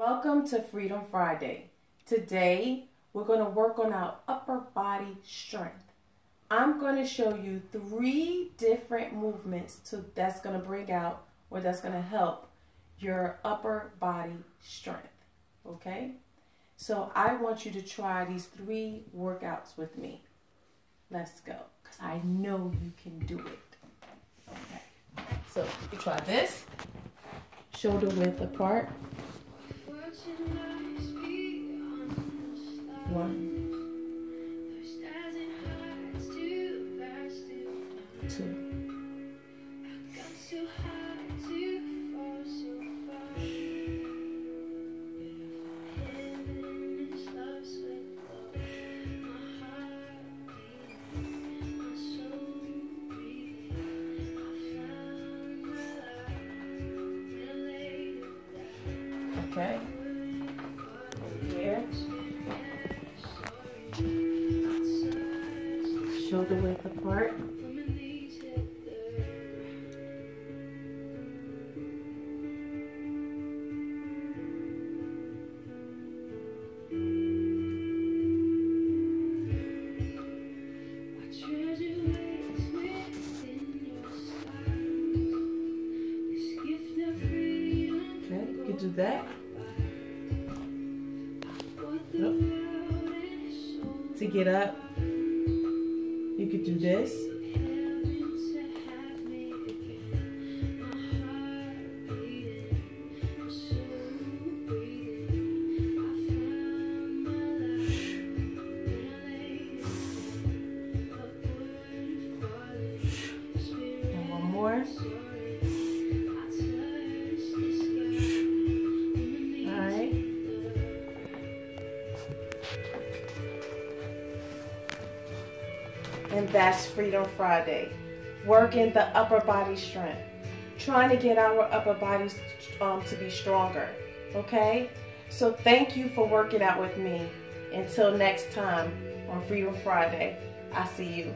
Welcome to Freedom Friday. Today, we're going to work on our upper body strength. I'm going to show you three different movements to, that's going to bring out or that's going to help your upper body strength. Okay? So I want you to try these three workouts with me. Let's go. Because I know you can do it. Okay. So you try this. Shoulder width apart. Two. Okay. Here. Shoulder width apart. That. Nope. To get up, you could do this. One more. And that's Freedom Friday. Working the upper body strength. Trying to get our upper bodies um, to be stronger. Okay? So thank you for working out with me. Until next time on Freedom Friday, I see you.